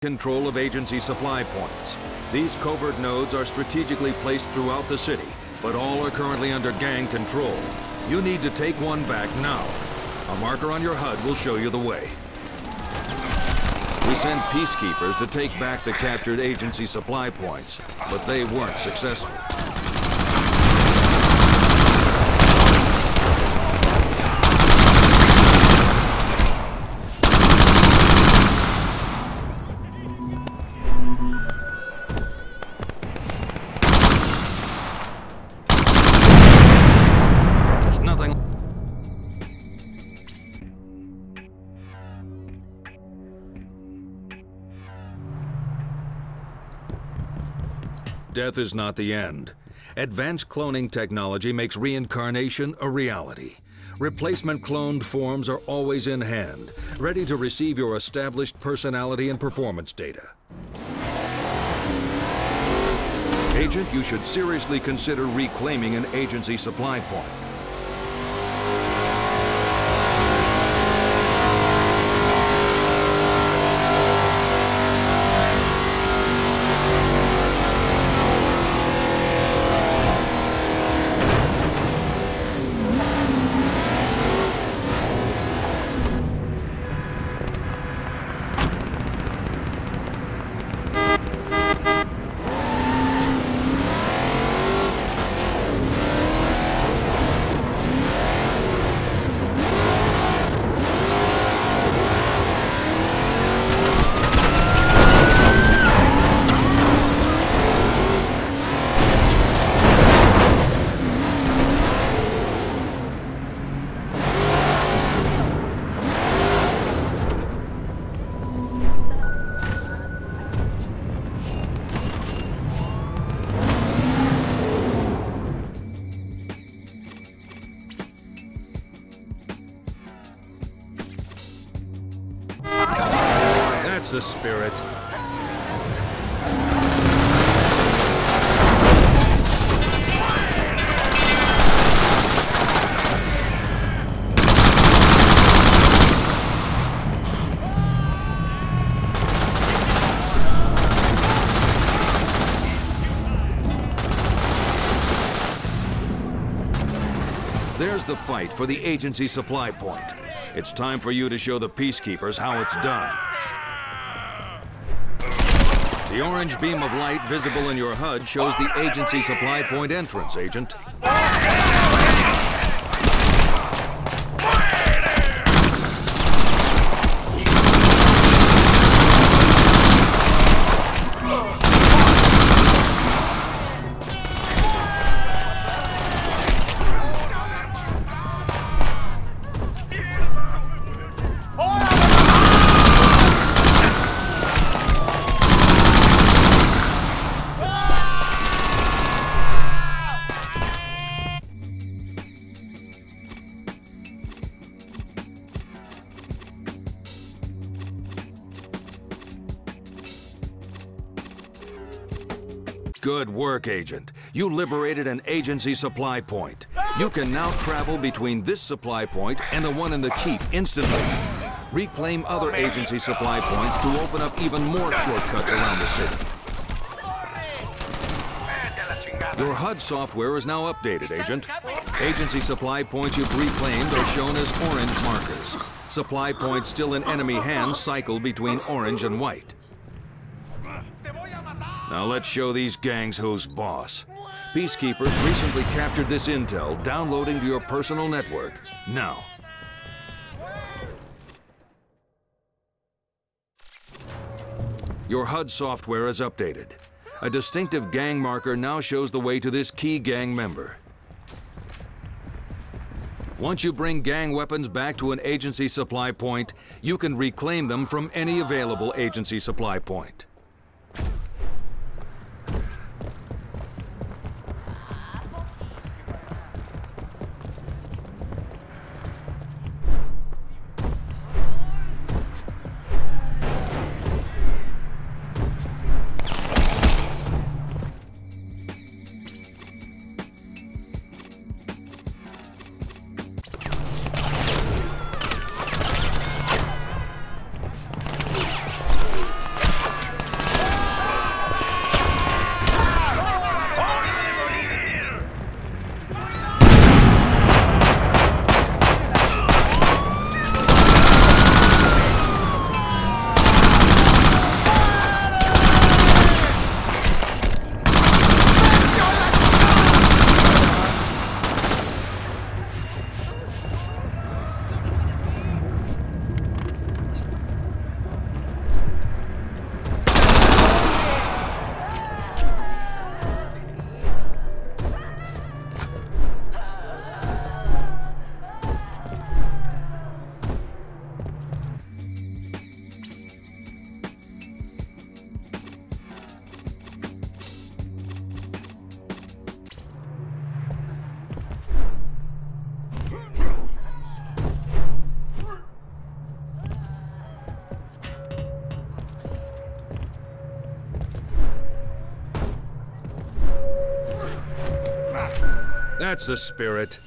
control of agency supply points. These covert nodes are strategically placed throughout the city, but all are currently under gang control. You need to take one back now. A marker on your HUD will show you the way. We sent peacekeepers to take back the captured agency supply points, but they weren't successful. Death is not the end. Advanced cloning technology makes reincarnation a reality. Replacement cloned forms are always in hand, ready to receive your established personality and performance data. Agent, you should seriously consider reclaiming an agency supply point. Fight for the agency supply point. It's time for you to show the peacekeepers how it's done. The orange beam of light visible in your HUD shows the agency supply point entrance, Agent. Good work, Agent. You liberated an agency supply point. You can now travel between this supply point and the one in the keep instantly. Reclaim other agency supply points to open up even more shortcuts around the city. Your HUD software is now updated, Agent. Agency supply points you've reclaimed are shown as orange markers. Supply points still in enemy hands cycle between orange and white. Now let's show these gangs who's boss. Peacekeepers recently captured this intel, downloading to your personal network. Now. Your HUD software is updated. A distinctive gang marker now shows the way to this key gang member. Once you bring gang weapons back to an agency supply point, you can reclaim them from any available agency supply point. That's the spirit.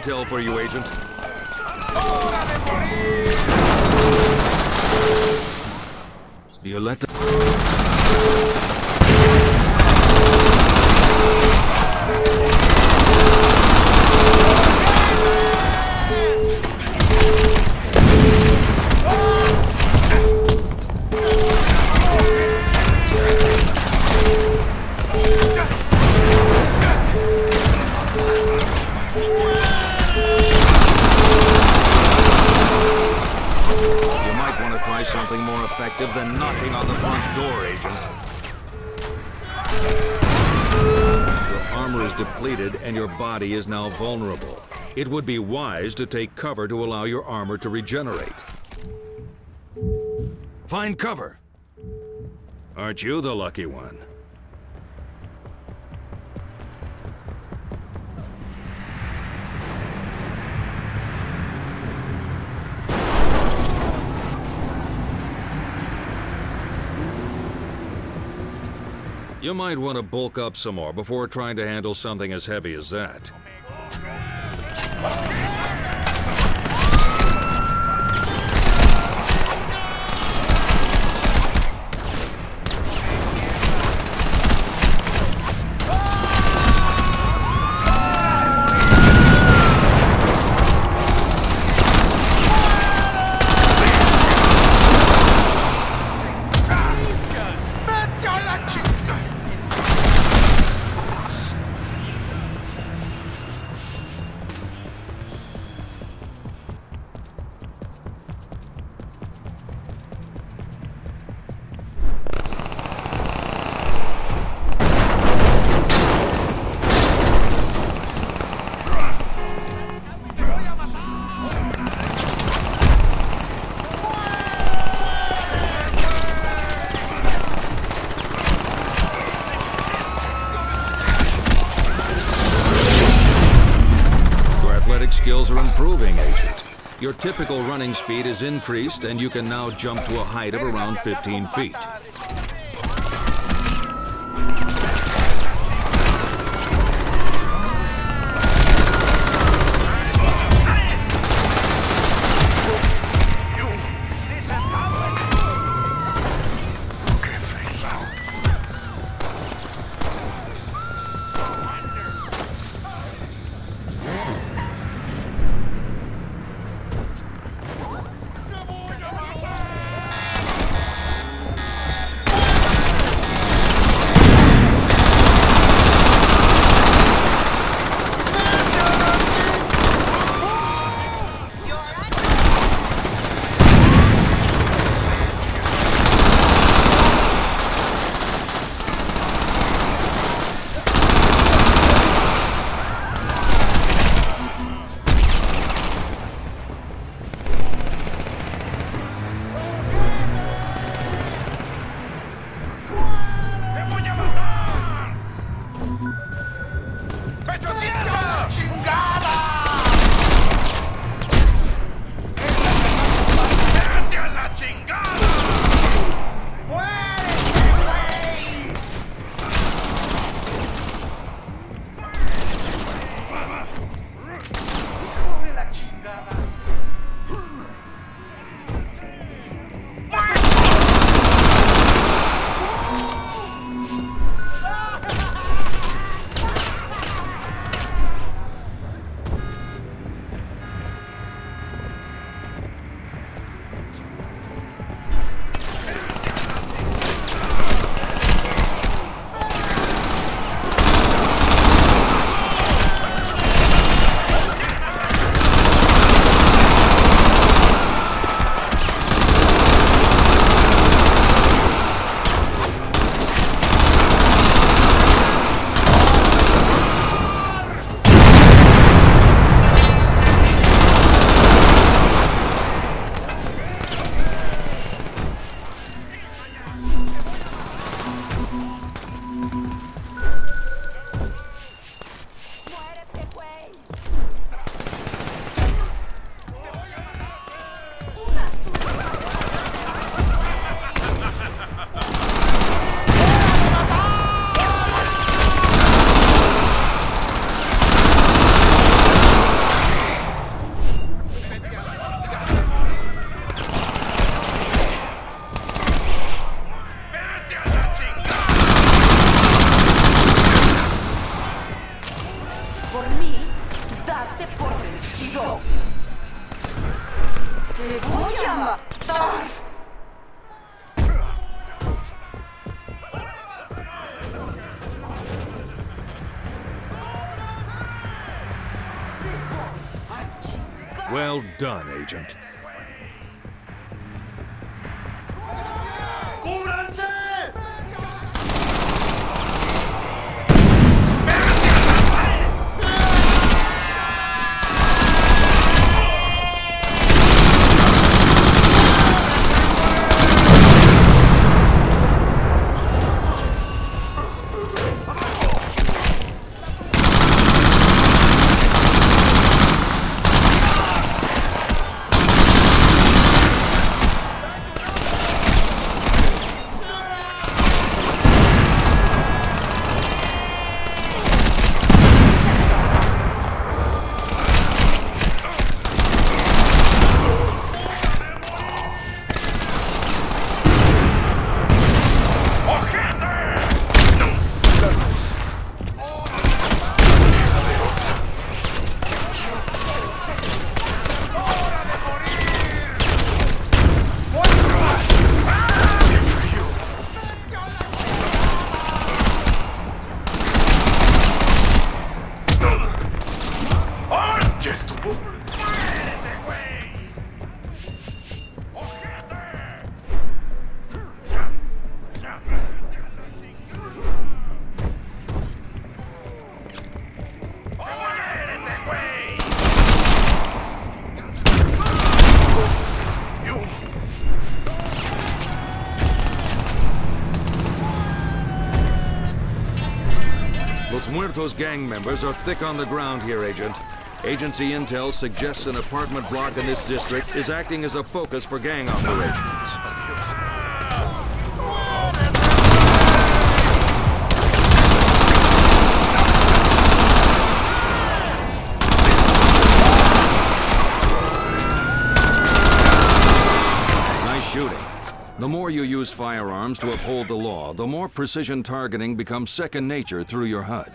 Intel for you, Agent. ¡Hora de depleted and your body is now vulnerable. It would be wise to take cover to allow your armor to regenerate. Find cover. Aren't you the lucky one? You might want to bulk up some more before trying to handle something as heavy as that. Typical running speed is increased, and you can now jump to a height of around 15 feet. Well done, Agent. Santos gang members are thick on the ground here, Agent. Agency intel suggests an apartment block in this district is acting as a focus for gang operations. Shooting. The more you use firearms to uphold the law, the more precision targeting becomes second nature through your HUD.